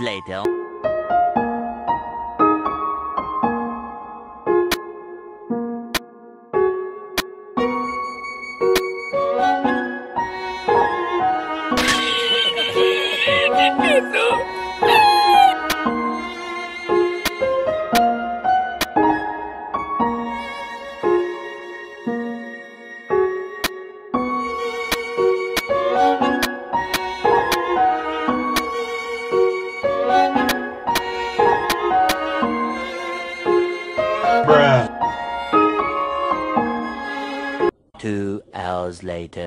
few inches Two hours later.